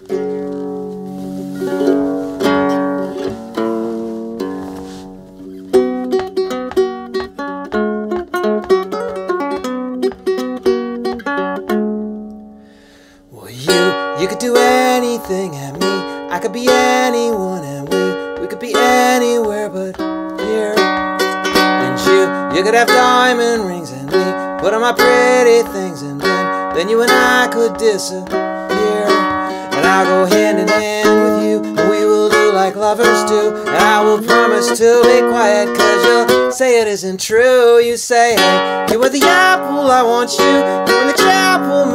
Well, you, you could do anything and me. I could be anyone and we, we could be anywhere but here. And you, you could have diamond rings and me. Put on my pretty things and then, then you and I could disappear. I'll go hand in hand with you, we will do like lovers do. I will promise to be quiet, cause you'll say it isn't true. You say, hey, you are the apple, I want you. You in the chapel,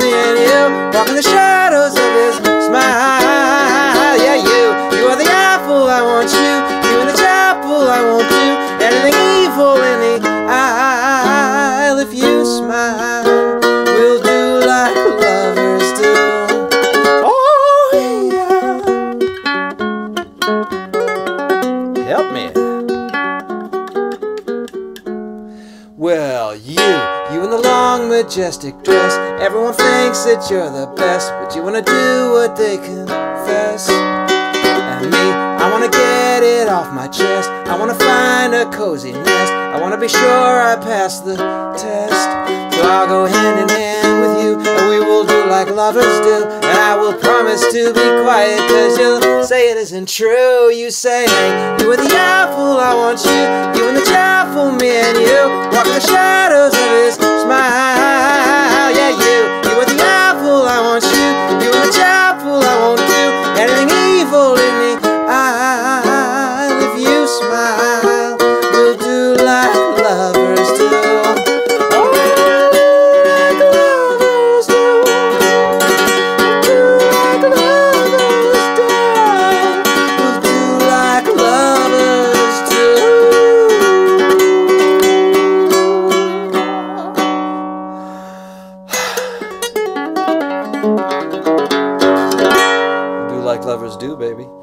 Help me. Well, you, you in the long, majestic dress. Everyone thinks that you're the best, but you wanna do what they confess. And me, I wanna get it off my chest. I wanna find a cozy nest. I wanna be sure I pass the test. So I'll go hand in hand with you, and we will do like lovers do. I will promise to be quiet, cause you'll say it isn't true. You say, you are the apple, I like lovers do, baby.